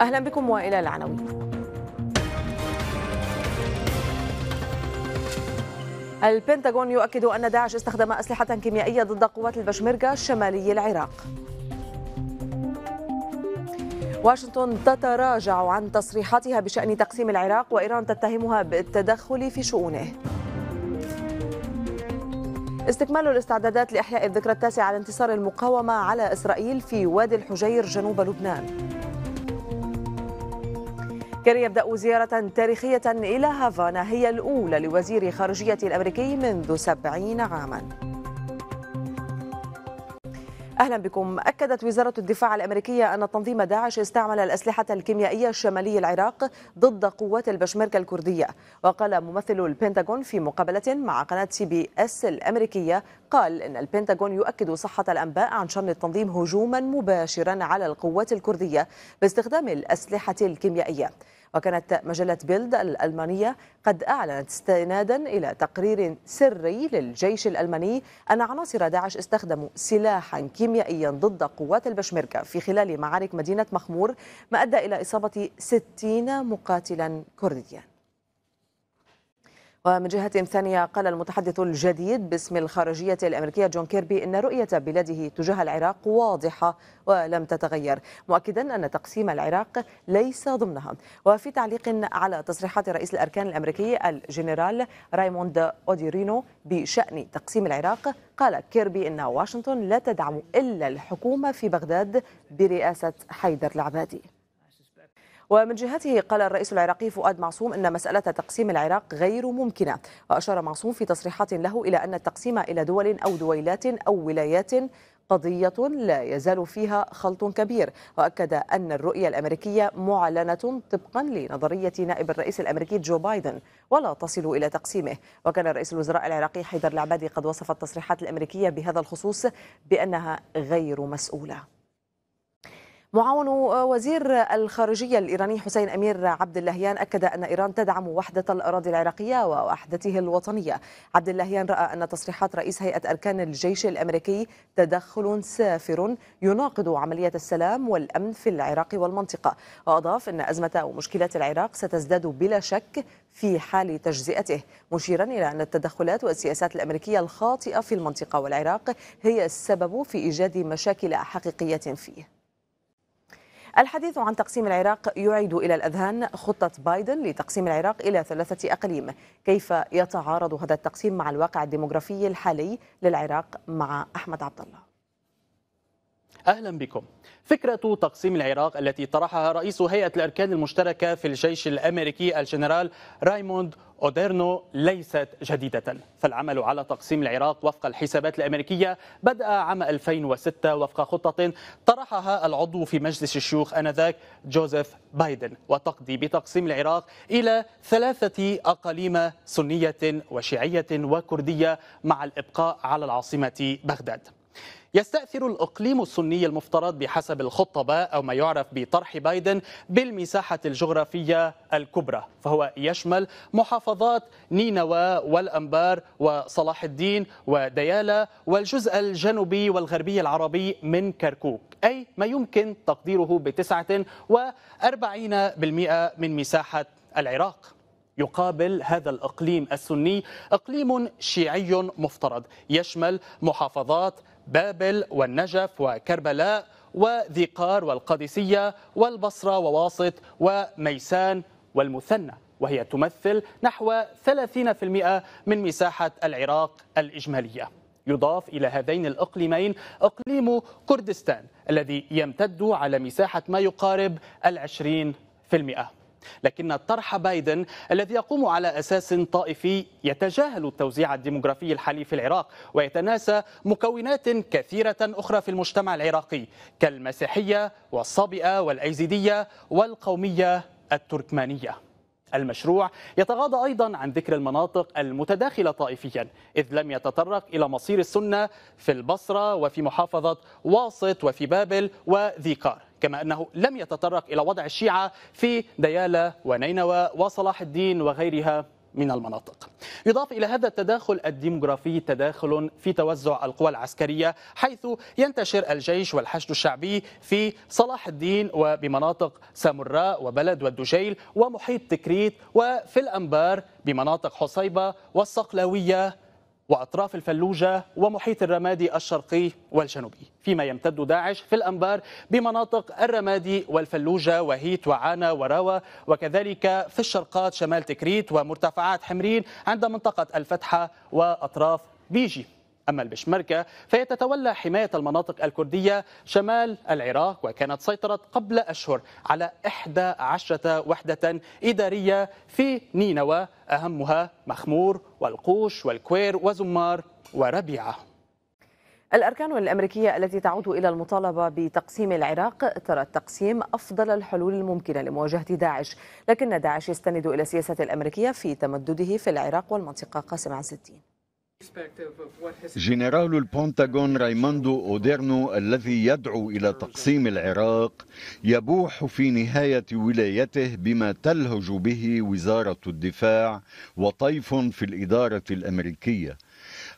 أهلا بكم وإلى العناوين. البنتاغون يؤكد أن داعش استخدم أسلحة كيميائية ضد قوات البشمركة الشمالي العراق واشنطن تتراجع عن تصريحاتها بشأن تقسيم العراق وإيران تتهمها بالتدخل في شؤونه. استكمال الاستعدادات لإحياء الذكرى التاسعة لانتصار المقاومة على إسرائيل في وادي الحجير جنوب لبنان. كيري يبدأ زيارة تاريخية إلى هافانا هي الأولى لوزير خارجية الأمريكي منذ سبعين عاماً. أهلا بكم. أكدت وزارة الدفاع الأمريكية أن تنظيم داعش استعمل الأسلحة الكيميائية شمالي العراق ضد قوات البشمركه الكردية. وقال ممثل البنتاغون في مقابلة مع قناة سي بي إس الأمريكية قال إن البنتاغون يؤكد صحة الأنباء عن شن التنظيم هجوما مباشرا على القوات الكردية باستخدام الأسلحة الكيميائية. وكانت مجلة بيلد الألمانية قد أعلنت استنادا إلى تقرير سري للجيش الألماني أن عناصر داعش استخدموا سلاحا كيميائيا ضد قوات البشمركة في خلال معارك مدينة مخمور ما أدى إلى إصابة 60 مقاتلا كرديا. ومن جهة ثانية قال المتحدث الجديد باسم الخارجية الأمريكية جون كيربي أن رؤية بلاده تجاه العراق واضحة ولم تتغير مؤكدا أن تقسيم العراق ليس ضمنها. وفي تعليق على تصريحات رئيس الأركان الأمريكي الجنرال رايموند أوديرينو بشأن تقسيم العراق قال كيربي أن واشنطن لا تدعم إلا الحكومة في بغداد برئاسة حيدر العبادي. ومن جهته قال الرئيس العراقي فؤاد معصوم إن مسألة تقسيم العراق غير ممكنة. وأشار معصوم في تصريحات له إلى أن التقسيم إلى دول أو دويلات أو ولايات قضية لا يزال فيها خلط كبير. وأكد أن الرؤية الأمريكية معلنة طبقا لنظرية نائب الرئيس الأمريكي جو بايدن ولا تصل إلى تقسيمه. وكان رئيس الوزراء العراقي حيدر العبادي قد وصف التصريحات الأمريكية بهذا الخصوص بأنها غير مسؤولة. معاون وزير الخارجية الإيراني حسين أمير عبد اللهيان أكد أن إيران تدعم وحدة الأراضي العراقية ووحدته الوطنية. عبد اللهيان رأى أن تصريحات رئيس هيئة أركان الجيش الأمريكي تدخل سافر يناقض عملية السلام والأمن في العراق والمنطقة. وأضاف أن أزمة ومشكلات العراق ستزداد بلا شك في حال تجزئته. مشيرا إلى أن التدخلات والسياسات الأمريكية الخاطئة في المنطقة والعراق هي السبب في إيجاد مشاكل حقيقية فيه. الحديث عن تقسيم العراق يعيد إلى الأذهان خطة بايدن لتقسيم العراق إلى ثلاثة أقليم. كيف يتعارض هذا التقسيم مع الواقع الديمغرافي الحالي للعراق مع أحمد عبد الله أهلا بكم. فكرة تقسيم العراق التي طرحها رئيس هيئة الأركان المشتركة في الجيش الأمريكي الجنرال رايموند أوديرنو ليست جديدة. فالعمل على تقسيم العراق وفق الحسابات الأمريكية بدأ عام 2006 وفق خطة طرحها العضو في مجلس الشيوخ آنذاك جوزيف بايدن وتقضي بتقسيم العراق إلى ثلاثة أقاليم سنية وشيعية وكردية مع الإبقاء على العاصمة بغداد. يستأثر الإقليم السني المفترض بحسب الخطبة أو ما يعرف بطرح بايدن بالمساحة الجغرافية الكبرى فهو يشمل محافظات نينوى والأنبار وصلاح الدين وديالى والجزء الجنوبي والغربي العربي من كركوك أي ما يمكن تقديره بتسعة وأربعين بالمئة من مساحة العراق. يقابل هذا الإقليم السني إقليم شيعي مفترض يشمل محافظات بابل والنجف وكربلاء وذي قار والقادسية والبصرة وواسط وميسان والمثنى وهي تمثل نحو 30% من مساحة العراق الإجمالية. يضاف إلى هذين الإقليمين إقليم كردستان الذي يمتد على مساحة ما يقارب العشرين في المئة. لكن طرح بايدن الذي يقوم على أساس طائفي يتجاهل التوزيع الديمغرافي الحالي في العراق ويتناسى مكونات كثيرة أخرى في المجتمع العراقي كالمسيحية والصابئة والأيزيدية والقومية التركمانية. المشروع يتغاضى أيضا عن ذكر المناطق المتداخلة طائفيا إذ لم يتطرق إلى مصير السنة في البصرة وفي محافظة واسط وفي بابل وذي قار كما أنه لم يتطرق إلى وضع الشيعة في ديالى ونينوى وصلاح الدين وغيرها من المناطق. يضاف إلى هذا التداخل الديموغرافي تداخل في توزع القوى العسكرية حيث ينتشر الجيش والحشد الشعبي في صلاح الدين وبمناطق سامراء وبلد والدجيل ومحيط تكريت وفي الأنبار بمناطق حصيبة والصقلاوية وأطراف الفلوجة ومحيط الرمادي الشرقي والجنوبي. فيما يمتد داعش في الأنبار بمناطق الرمادي والفلوجة وهيت وعانا وراوة وكذلك في الشرقات شمال تكريت ومرتفعات حمرين عند منطقة الفتحة وأطراف بيجي. أما البشمركة فيتتولى حماية المناطق الكردية شمال العراق وكانت سيطرت قبل أشهر على 11 وحدة إدارية في نينوى أهمها مخمور والقوش والكوير وزمار وربيعة. الأركان الأمريكية التي تعود إلى المطالبة بتقسيم العراق ترى التقسيم أفضل الحلول الممكنة لمواجهة داعش لكن داعش يستند إلى السياسة الأمريكية في تمدده في العراق والمنطقة قاسم عز الدين جنرال البنتاغون رايموندو أوديرنو الذي يدعو إلى تقسيم العراق يبوح في نهاية ولايته بما تلهج به وزارة الدفاع وطيف في الإدارة الأمريكية.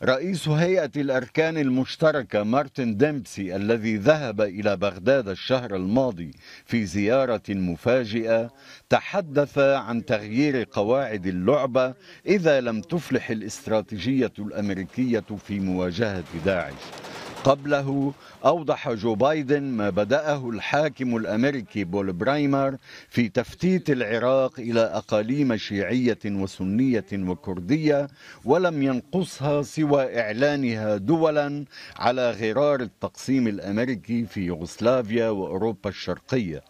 رئيس هيئة الأركان المشتركة مارتن ديمبسي الذي ذهب إلى بغداد الشهر الماضي في زيارة مفاجئة تحدث عن تغيير قواعد اللعبة إذا لم تفلح الاستراتيجية الأمريكية في مواجهة داعش. قبله أوضح جو بايدن ما بدأه الحاكم الأمريكي بول برايمر في تفتيت العراق إلى أقاليم شيعية وسنية وكردية ولم ينقصها سوى إعلانها دولا على غرار التقسيم الأمريكي في يوغوسلافيا وأوروبا الشرقية.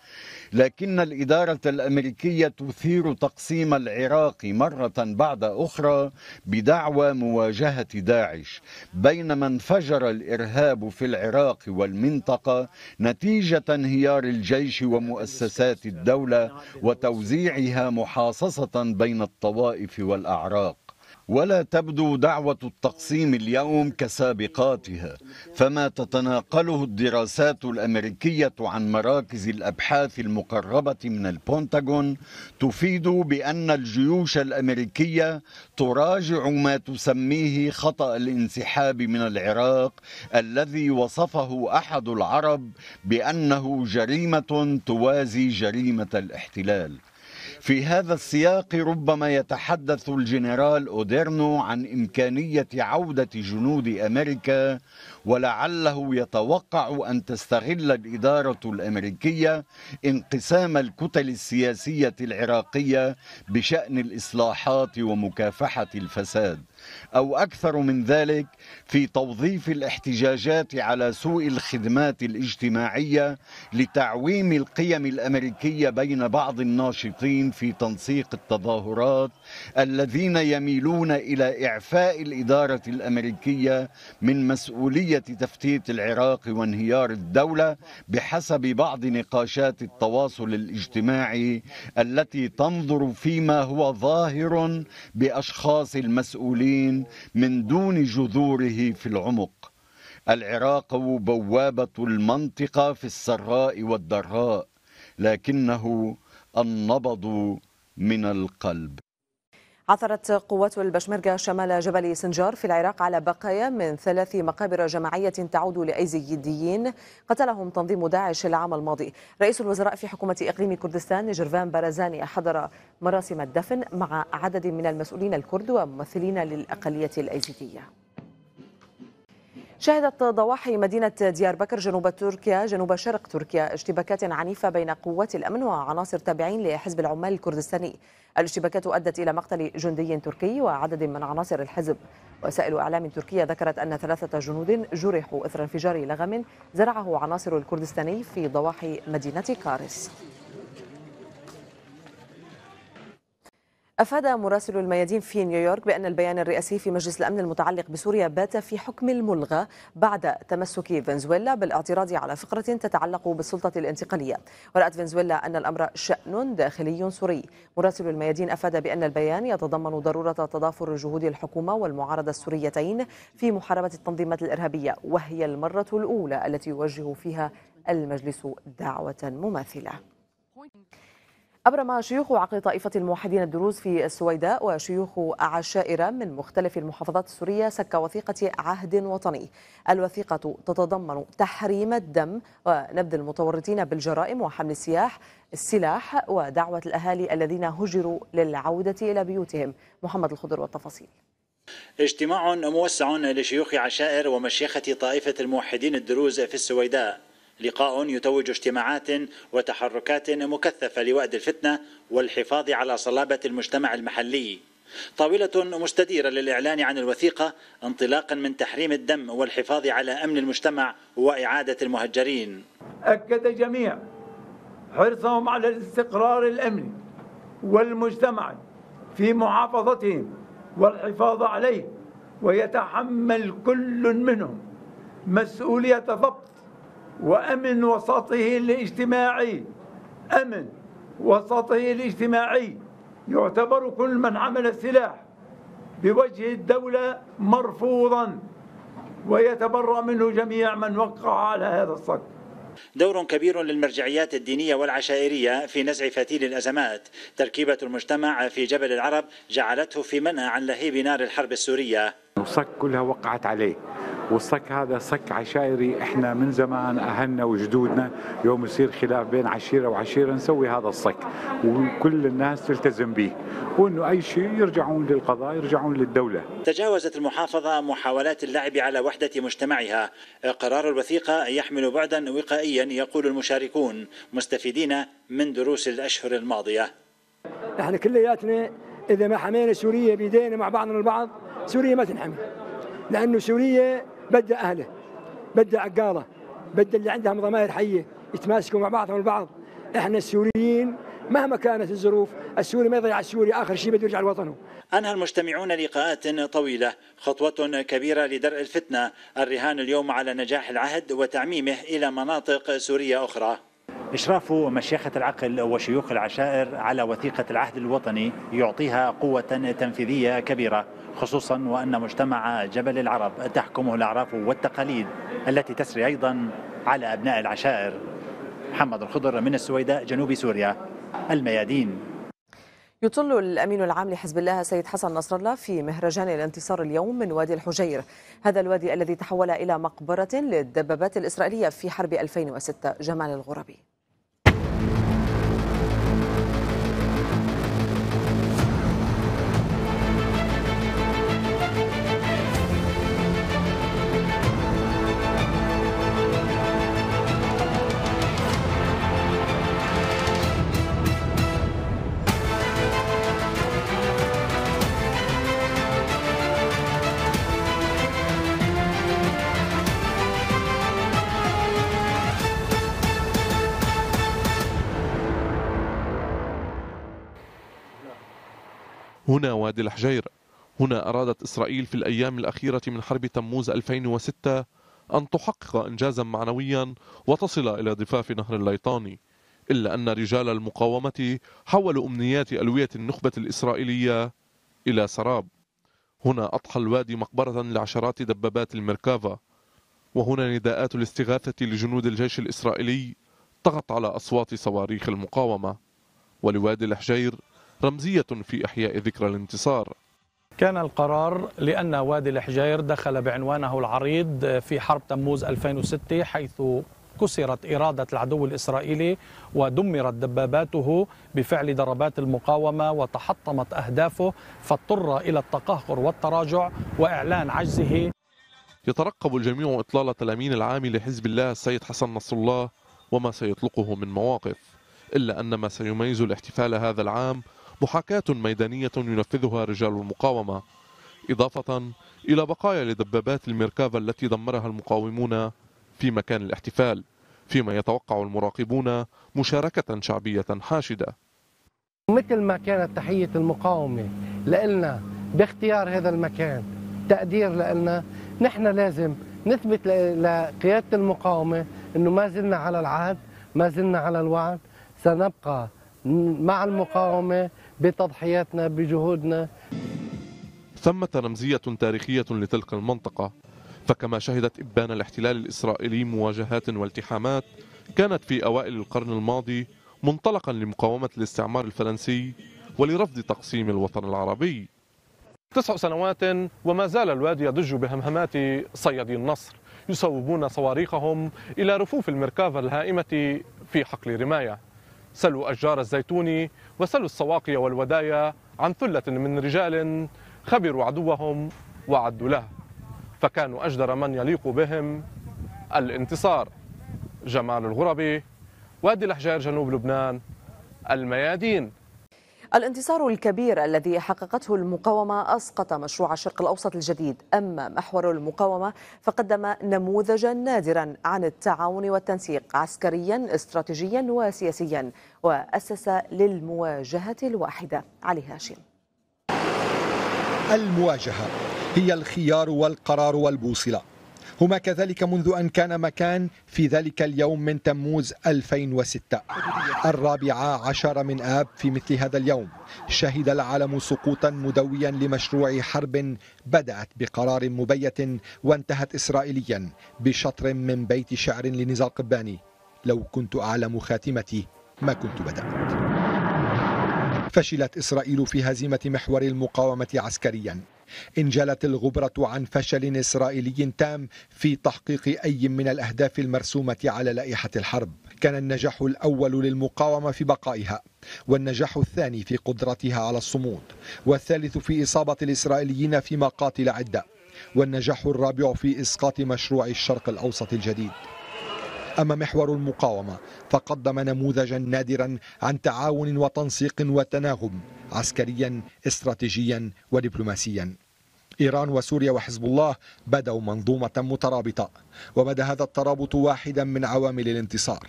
لكن الإدارة الأمريكية تثير تقسيم العراق مرة بعد أخرى بدعوى مواجهة داعش بينما انفجر الإرهاب في العراق والمنطقة نتيجة انهيار الجيش ومؤسسات الدولة وتوزيعها محاصصة بين الطوائف والأعراق. ولا تبدو دعوة التقسيم اليوم كسابقاتها فما تتناقله الدراسات الأمريكية عن مراكز الأبحاث المقربة من البنتاغون تفيد بأن الجيوش الأمريكية تراجع ما تسميه خطأ الانسحاب من العراق الذي وصفه أحد العرب بأنه جريمة توازي جريمة الاحتلال. في هذا السياق ربما يتحدث الجنرال أوديرنو عن إمكانية عودة جنود أمريكا ولعله يتوقع أن تستغل الإدارة الأمريكية انقسام الكتل السياسية العراقية بشأن الإصلاحات ومكافحة الفساد. أو أكثر من ذلك في توظيف الاحتجاجات على سوء الخدمات الاجتماعية لتعويم القيم الأمريكية بين بعض الناشطين في تنسيق التظاهرات الذين يميلون إلى إعفاء الإدارة الأمريكية من مسؤولية تفتيت العراق وانهيار الدولة بحسب بعض نقاشات التواصل الاجتماعي التي تنظر فيما هو ظاهر بأشخاص المسؤولين من دون جذوره في العمق. العراق بوابة المنطقة في السراء والضراء لكنه النبض من القلب. عثرت قوات البشمركة شمال جبل سنجار في العراق على بقايا من ثلاث مقابر جماعية تعود لأيزيديين. قتلهم تنظيم داعش العام الماضي. رئيس الوزراء في حكومة إقليم كردستان جرفان بارزاني حضر مراسم الدفن مع عدد من المسؤولين الكرد وممثلين للأقلية الأيزيدية. شهدت ضواحي مدينة ديار بكر جنوب تركيا جنوب شرق تركيا اشتباكات عنيفة بين قوات الأمن وعناصر تابعين لحزب العمال الكردستاني. الاشتباكات أدت إلى مقتل جندي تركي وعدد من عناصر الحزب. وسائل إعلام تركية ذكرت أن ثلاثة جنود جرحوا إثر انفجار لغم زرعه عناصر الكردستاني في ضواحي مدينة كارس أفاد مراسل الميادين في نيويورك بأن البيان الرئاسي في مجلس الأمن المتعلق بسوريا بات في حكم الملغى بعد تمسك فنزويلا بالاعتراض على فقرة تتعلق بالسلطة الانتقالية. ورأت فنزويلا أن الأمر شأن داخلي سوري. مراسل الميادين أفاد بأن البيان يتضمن ضرورة تضافر جهود الحكومة والمعارضة السوريتين في محاربة التنظيمات الإرهابية وهي المرة الأولى التي يوجه فيها المجلس دعوة مماثلة. أبرم شيوخ عقل طائفة الموحدين الدروز في السويداء وشيوخ عشائر من مختلف المحافظات السورية سك وثيقة عهد وطني. الوثيقة تتضمن تحريم الدم ونبذ المتورطين بالجرائم وحمل السياح السلاح ودعوة الأهالي الذين هجروا للعودة إلى بيوتهم. محمد الخضر والتفاصيل. اجتماع موسع لشيوخ عشائر ومشيخة طائفة الموحدين الدروز في السويداء. لقاء يتوج اجتماعات وتحركات مكثفة لوأد الفتنة والحفاظ على صلابة المجتمع المحلي. طاولة مستديرة للإعلان عن الوثيقة انطلاقا من تحريم الدم والحفاظ على أمن المجتمع وإعادة المهجرين. أكد جميع حرصهم على الاستقرار الأمني والمجتمعي في محافظتهم والحفاظ عليه ويتحمل كل منهم مسؤولية ضبط وأمن وسطه الاجتماعي. أمن وسطه الاجتماعي. يعتبر كل من عمل السلاح بوجه الدولة مرفوضا. ويتبرأ منه جميع من وقع على هذا الصك. دور كبير للمرجعيات الدينية والعشائرية في نزع فتيل الأزمات. تركيبة المجتمع في جبل العرب جعلته في منأى عن لهيب نار الحرب السورية. الصك كلها وقعت عليه. والصك هذا صك عشائري إحنا من زمان أهلنا وجدودنا يوم يصير خلاف بين عشيرة وعشيرة نسوي هذا الصك وكل الناس تلتزم به وإنه أي شيء يرجعون للقضاء يرجعون للدولة. تجاوزت المحافظة محاولات اللعب على وحدة مجتمعها، قرار الوثيقة يحمل بعدا وقائيا يقول المشاركون مستفيدين من دروس الأشهر الماضية. إحنا كلياتنا إذا ما حمينا سوريا بيدينا مع بعضنا البعض سوريا ما تنحمي. لأنه سوريا بدأ أهله بدأ عقالة بدأ اللي عندهم ضمائر حية يتماسكوا مع بعضهم البعض. إحنا السوريين مهما كانت الظروف السوري ما يضيع السوري آخر شيء بده يرجع لوطنه. أنهى المجتمعون لقاءات طويلة خطوة كبيرة لدرء الفتنة. الرهان اليوم على نجاح العهد وتعميمه إلى مناطق سورية أخرى. إشراف مشيخة العقل وشيوخ العشائر على وثيقة العهد الوطني يعطيها قوة تنفيذية كبيرة خصوصا وأن مجتمع جبل العرب تحكمه الأعراف والتقاليد التي تسري أيضا على أبناء العشائر. محمد الخضر من السويداء جنوب سوريا الميادين. يطل الأمين العام لحزب الله سيد حسن نصر الله في مهرجان الانتصار اليوم من وادي الحجير. هذا الوادي الذي تحول إلى مقبرة للدبابات الإسرائيلية في حرب 2006 جمال الغربي. هنا وادي الحجير. هنا أرادت إسرائيل في الأيام الأخيرة من حرب تموز 2006 أن تحقق إنجازا معنويا وتصل إلى ضفاف نهر الليطاني إلا أن رجال المقاومة حولوا أمنيات ألوية النخبة الإسرائيلية إلى سراب. هنا أضحى الوادي مقبرة لعشرات دبابات الميركافا وهنا نداءات الاستغاثة لجنود الجيش الإسرائيلي طغت على أصوات صواريخ المقاومة. ولوادي الحجير رمزية في إحياء ذكرى الانتصار. كان القرار لأن وادي الحجير دخل بعنوانه العريض في حرب تموز 2006 حيث كسرت إرادة العدو الإسرائيلي ودمرت دباباته بفعل ضربات المقاومة وتحطمت أهدافه فاضطر إلى التقهقر والتراجع وإعلان عجزه. يترقب الجميع إطلالة الأمين العام لحزب الله السيد حسن نصر الله وما سيطلقه من مواقف إلا أن ما سيميز الاحتفال هذا العام محاكاة ميدانية ينفذها رجال المقاومة إضافة إلى بقايا لدبابات الميركافا التي دمرها المقاومون في مكان الاحتفال فيما يتوقع المراقبون مشاركة شعبية حاشدة. مثل ما كانت تحية المقاومة لنا باختيار هذا المكان تقدير لنا نحن لازم نثبت لقيادة المقاومة أنه ما زلنا على العهد ما زلنا على الوعد سنبقى مع المقاومة بتضحياتنا بجهودنا. ثمة رمزية تاريخية لتلك المنطقة. فكما شهدت إبان الاحتلال الإسرائيلي مواجهات والتحامات كانت في أوائل القرن الماضي منطلقا لمقاومة الاستعمار الفرنسي ولرفض تقسيم الوطن العربي. تسع سنوات وما زال الوادي يضج بهمهمات صيادي النصر يصوبون صواريخهم إلى رفوف المركافة الهائمة في حقل رماية. سلوا أشجار الزيتون وسلوا السواقي والودايا عن ثلة من رجال خبروا عدوهم وعدوا له. فكانوا أجدر من يليق بهم الانتصار. جمال الغربي وادي الأحجار جنوب لبنان الميادين. الانتصار الكبير الذي حققته المقاومة أسقط مشروع الشرق الأوسط الجديد. أما محور المقاومة فقدم نموذجا نادرا عن التعاون والتنسيق عسكريا استراتيجيا وسياسيا وأسس للمواجهة الواحدة. علي هاشم. المواجهة هي الخيار والقرار والبوصلة. هما كذلك منذ أن كان مكان في ذلك اليوم من تموز 2006 الرابعة عشر من آب في مثل هذا اليوم. شهد العالم سقوطا مدويا لمشروع حرب بدأت بقرار مبيت وانتهت إسرائيليا بشطر من بيت شعر لنزار قباني. لو كنت أعلم خاتمتي ما كنت بدأت. فشلت إسرائيل في هزيمة محور المقاومة عسكريا. انجلت الغبرة عن فشل إسرائيلي تام في تحقيق أي من الأهداف المرسومة على لائحة الحرب. كان النجاح الأول للمقاومة في بقائها والنجاح الثاني في قدرتها على الصمود والثالث في إصابة الإسرائيليين في مقاتل عدة والنجاح الرابع في إسقاط مشروع الشرق الأوسط الجديد. أما محور المقاومة فقدم نموذجا نادرا عن تعاون وتنسيق وتناغم عسكريا استراتيجيا ودبلوماسيا. إيران وسوريا وحزب الله بدأوا منظومة مترابطة وبدا هذا الترابط واحدا من عوامل الانتصار.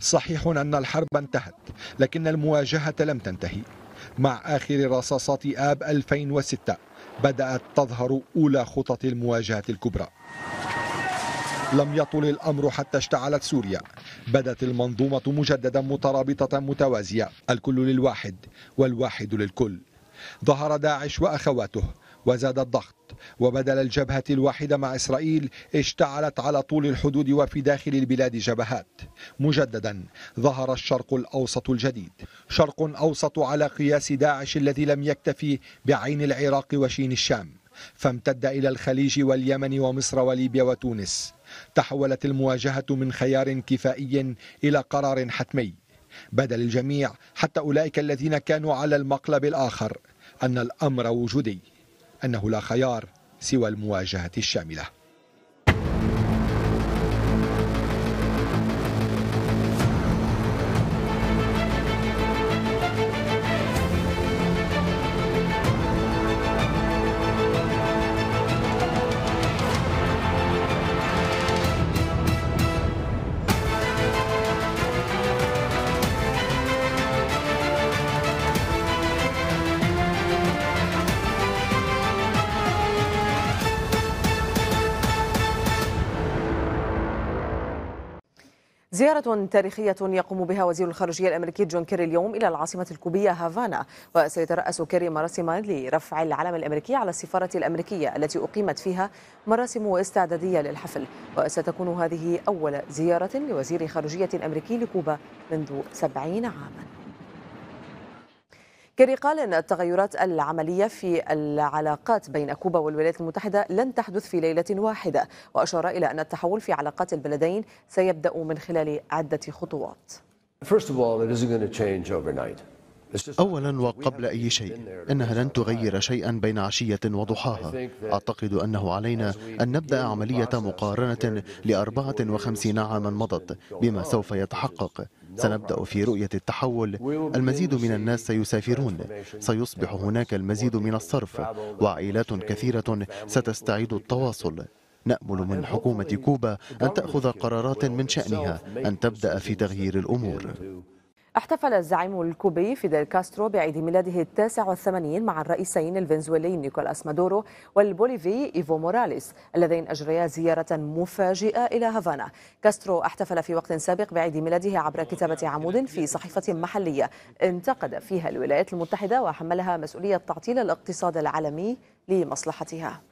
صحيح أن الحرب انتهت لكن المواجهة لم تنتهي. مع آخر رصاصات آب 2006 بدأت تظهر أولى خطط المواجهة الكبرى. لم يطل الأمر حتى اشتعلت سوريا. بدت المنظومة مجددا مترابطة متوازية الكل للواحد والواحد للكل. ظهر داعش وأخواته وزاد الضغط. وبدل الجبهة الواحدة مع إسرائيل اشتعلت على طول الحدود وفي داخل البلاد جبهات. مجددا ظهر الشرق الأوسط الجديد. شرق أوسط على قياس داعش الذي لم يكتفي بعين العراق وشين الشام. فامتد إلى الخليج واليمن ومصر وليبيا وتونس. تحولت المواجهة من خيار كفائي إلى قرار حتمي. بدا للجميع حتى أولئك الذين كانوا على المقلب الآخر أن الأمر وجودي. أنه لا خيار سوى المواجهة الشاملة. زيارة تاريخية يقوم بها وزير الخارجية الأمريكي جون كيري اليوم إلى العاصمة الكوبية هافانا وسيترأس كيري مراسم لرفع العلم الأمريكي على السفارة الأمريكية التي أقيمت فيها مراسم استعدادية للحفل. وستكون هذه أول زيارة لوزير خارجية أمريكي لكوبا منذ سبعين عاماً. كيري قال إن التغيرات العملية في العلاقات بين كوبا والولايات المتحدة لن تحدث في ليلة واحدة وأشار إلى أن التحول في علاقات البلدين سيبدأ من خلال عدة خطوات. أولا وقبل أي شيء إنها لن تغير شيئا بين عشية وضحاها. أعتقد أنه علينا أن نبدأ عملية مقارنة لأربعة وخمسين عاما مضت بما سوف يتحقق. سنبدأ في رؤية التحول. المزيد من الناس سيسافرون. سيصبح هناك المزيد من الصرف. وعائلات كثيرة ستستعيد التواصل. نأمل من حكومة كوبا أن تأخذ قرارات من شأنها أن تبدأ في تغيير الأمور. احتفل الزعيم الكوبي فيديل كاسترو بعيد ميلاده التاسع والثمانين مع الرئيسين الفنزويلي نيكولاس مادورو والبوليفي إيفو موراليس اللذين أجريا زيارة مفاجئة إلى هافانا. كاسترو احتفل في وقت سابق بعيد ميلاده عبر كتابة عمود في صحيفة محلية. انتقد فيها الولايات المتحدة وحملها مسؤولية تعطيل الاقتصاد العالمي لمصلحتها.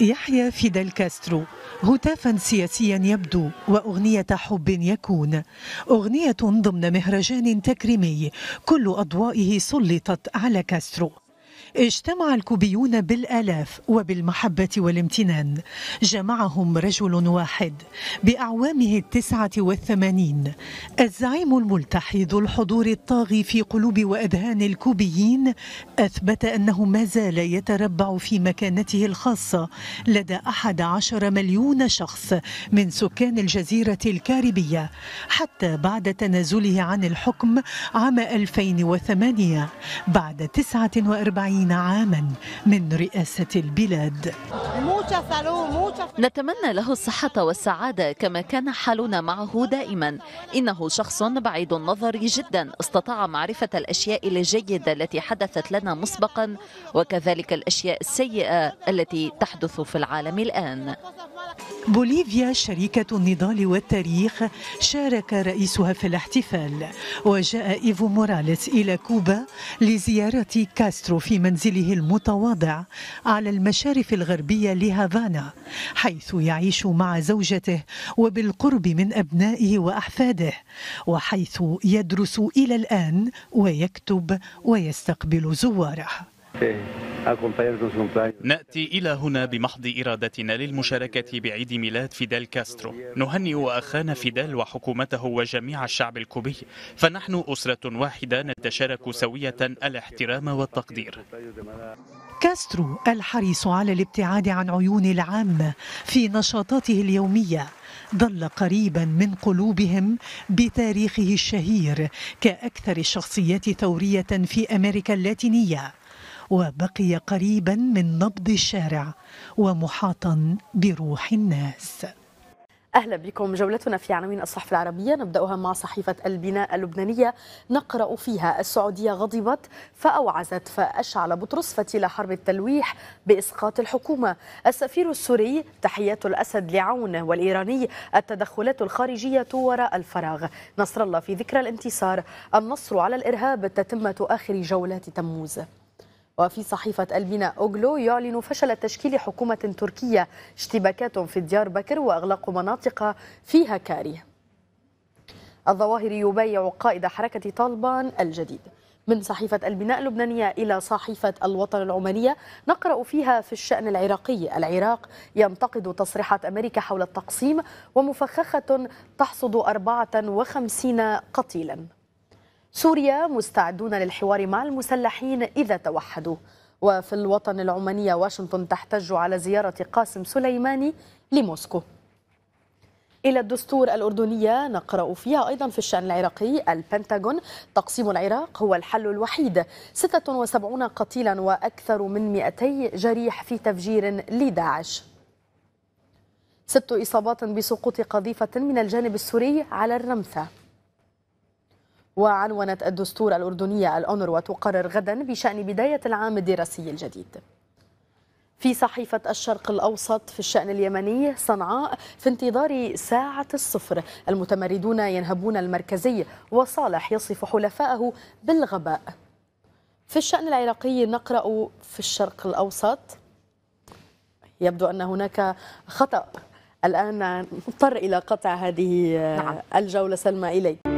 يحيا فيدل كاسترو. هتافا سياسيا يبدو وأغنية حب يكون. أغنية ضمن مهرجان تكريمي. كل أضوائه سلطت على كاسترو. اجتمع الكوبيون بالآلاف وبالمحبة والامتنان. جمعهم رجل واحد بأعوامه التسعة والثمانين. الزعيم الملتحي ذو الحضور الطاغي في قلوب وأذهان الكوبيين أثبت أنه ما زال يتربع في مكانته الخاصة لدى أحد عشر مليون شخص من سكان الجزيرة الكاريبية حتى بعد تنازله عن الحكم عام 2008 بعد 49 عاما من رئاسة البلاد. نتمنى له الصحة والسعادة كما كان حالنا معه دائما. إنه شخص بعيد النظر جدا. استطاع معرفة الأشياء الجيدة التي حدثت لنا مسبقا وكذلك الأشياء السيئة التي تحدث في العالم الآن. بوليفيا شريكة النضال والتاريخ شارك رئيسها في الاحتفال. وجاء إيفو موراليس إلى كوبا لزيارة كاسترو في منزله المتواضع على المشارف الغربية لهافانا حيث يعيش مع زوجته وبالقرب من أبنائه وأحفاده وحيث يدرس إلى الآن ويكتب ويستقبل زواره. نأتي إلى هنا بمحض إرادتنا للمشاركة بعيد ميلاد فيدل كاسترو. نهنئ أخانا فيدل وحكومته وجميع الشعب الكوبي. فنحن أسرة واحدة نتشارك سوية الاحترام والتقدير. كاسترو الحريص على الابتعاد عن عيون العامة في نشاطاته اليومية. ظل قريبا من قلوبهم بتاريخه الشهير كأكثر الشخصيات ثورية في أمريكا اللاتينية. وبقي قريبا من نبض الشارع ومحاطا بروح الناس. أهلا بكم. جولتنا في عناوين الصحف العربية نبدأها مع صحيفة البناء اللبنانية. نقرأ فيها السعودية غضبت فأوعزت فأشعل بطرس فتيل حرب التلويح بإسقاط الحكومة. السفير السوري تحيات الأسد لعون والإيراني. التدخلات الخارجية وراء الفراغ. نصر الله في ذكرى الانتصار. النصر على الإرهاب تتمة آخر جولات تموز. وفي صحيفة البناء أوغلو يعلن فشل تشكيل حكومة تركية اشتباكات في ديار بكر وأغلاق مناطق فيها كاري الظواهر يبايع قائد حركة طالبان الجديد. من صحيفة البناء اللبنانية إلى صحيفة الوطن العمانية نقرأ فيها في الشأن العراقي. العراق ينتقد تصريحات أمريكا حول التقسيم ومفخخة تحصد 54 قتيلاً. سوريا مستعدون للحوار مع المسلحين إذا توحدوا. وفي الوطن العماني واشنطن تحتج على زيارة قاسم سليماني لموسكو. إلى الدستور الأردنية نقرأ فيها أيضا في الشأن العراقي. البنتاغون تقسيم العراق هو الحل الوحيد. 76 قتيلا وأكثر من 200 جريح في تفجير لداعش. ست إصابات بسقوط قذيفة من الجانب السوري على الرمثة. وعنونت الدستور الأردنية الأونر وتقرر غدا بشأن بداية العام الدراسي الجديد. في صحيفة الشرق الأوسط في الشأن اليمني صنعاء في انتظار ساعة الصفر المتمردون ينهبون المركزي وصالح يصف حلفائه بالغباء. في الشأن العراقي نقرأ في الشرق الأوسط. يبدو أن هناك خطأ. الآن نضطر إلى قطع هذه نعم. الجولة سلمى إليك.